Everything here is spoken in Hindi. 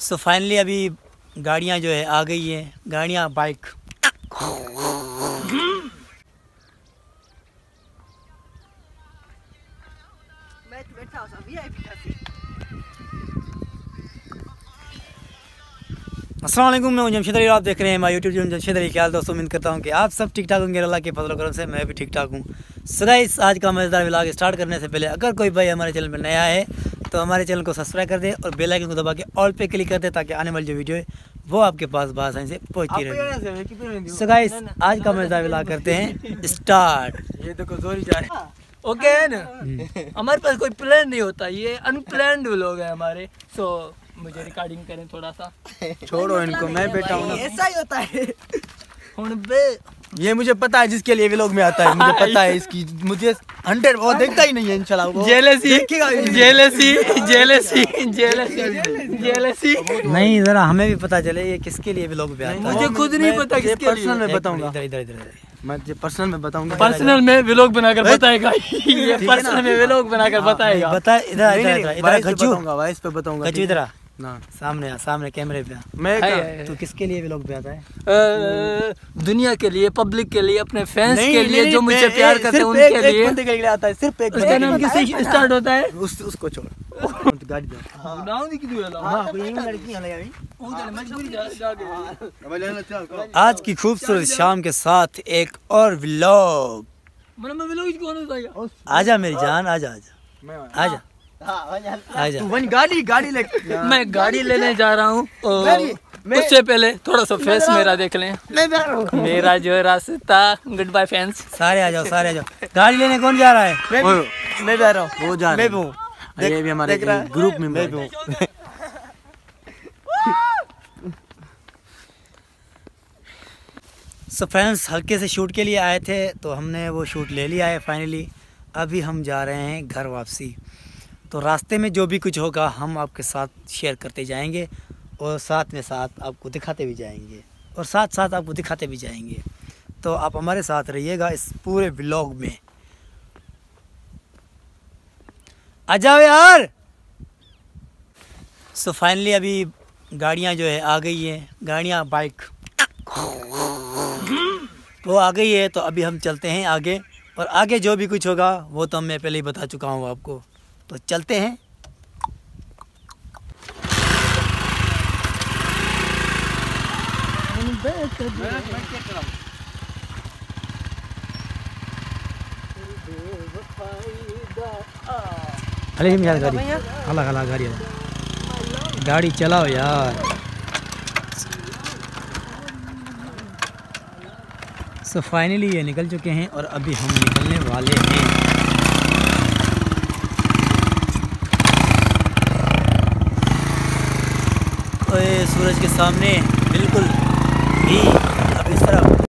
सो फाइनली अभी गाड़ियाँ जो है आ गई है। गाड़ियाँ बाइक तो हूँ असलम मैं जमशेद अली आप देख रहे हैं हमारे यूट्यूब चैनल जमशेद अली ख्याल दोस्तों उम्मीद करता हूँ कि आप सब ठीक ठाक होंगे अल्लाह के फजल करम से मैं भी ठीक ठाक हूँ। सो गाइस आज का मज़ेदार व्लॉग स्टार्ट करने से पहले अगर कोई भाई हमारे चैनल पर नया है तो हमारे चैनल को सब्सक्राइब कर दे और बेल आइकन को दबा के ऑल पे क्लिक कर दे ताकि आने वाली जो वीडियो है वो आपके पास आसानी से पहुँचती रहे। सो गाइस आज का व्लॉग करते हैं स्टार्ट ये देखो जोरी जा रहा है। ओके है ना? हमारे पास कोई प्लान नहीं होता ये अनप्लान्ड लोग हैं हमारे। सो मुझे रिकॉर्डिंग करें थोड़ा सा। छोड़ो इनको मैं बैठा हूँ ऐसा ही होता है। ये मुझे पता है जिसके लिए व्लॉग में आता है मुझे पता है इसकी मुझे हंड्रेड वो देखता ही नहीं है इंशाल्लाह वो jealousy. Jealousy jealousy jealousy jealousy नहीं जरा हमें भी पता चले ये किसके लिए व्लॉग पे आता है। मुझे खुद नहीं पता किसके पर्सनल में बताऊँगा। इधर इधर इधर। मैं जो पर्सनल में बताऊँगा। पर्सनल में व्लॉग बनाकर बताएगा। ये पर्सनल में व्लॉग बनाकर हाँ, बताएगा। बता इधर इधर इधर बताऊँगा वॉइस पे बताऊँगा गज्जू इधर आ। ना। सामने आ सामने कैमरे पे मैं क्या- हाय, हाय। तू किसके लिए व्लॉग पे आता है? अ, दुनिया के लिए पब्लिक के लिए अपने फैंस नहीं, के लिए जो मुझे प्यार करते हैं उनके लिए। बंदे के लिए आता है सिर्फ़ एक उसका नाम किससे स्टार्ट होता है? उस उसको छोड़। गाड़ी दे नाम नहीं किधर है हाँ कोई लड़की है। जा जाके आज की खूबसूरत शाम के साथ एक और व्लॉग मतलब है आजा मेरी जान आजा आजा। आजा। तू वन गाड़ी गाड़ी ले मैं गाड़ी लेने जा रहा हूँ। उससे पहले थोड़ा सा फेस मेरा देख लें। हूँ। मेरा जो है रास्ता गुड बाय फैंस सारे आ जाओ सारे आ जाओ। गाड़ी लेने कौन जा रहा है? मैं मैं जा रहा हूँ। वो जा रहा मैं भी हूँ। ये भी हमारे है? ग्रुप में मैं भी हूँ। सो फ्रेंड्स हल्के से शूट के लिए आए थे तो हमने वो शूट ले लिया है फाइनली अभी हम जा रहे हैं घर वापसी। तो रास्ते में जो भी कुछ होगा, हम आपके साथ शेयर करते जाएँगे और साथ में साथ आपको दिखाते भी जाएँगे और साथ साथ आपको दिखाते भी जाएँगे। तो आप हमारे साथ रहिएगा इस पूरे ब्लॉग में। आ जाओ यार! सो फाइनली अभी गाड़ियाँ जो है, आ गई हैं। गाड़ियाँ बाइक वो आ गई है तो अभी हम चलते हैं आगे और आगे जो भी कुछ होगा, वो तो मैं पहले ही बता चुका हूँ आपको। तो चलते हैं। अरे यार गाड़ी। हला हला गाड़ी गाड़ी चलाओ यार। सो so फाइनली ये निकल चुके हैं और अभी हम निकलने वाले हैं। सूरज के सामने बिल्कुल भी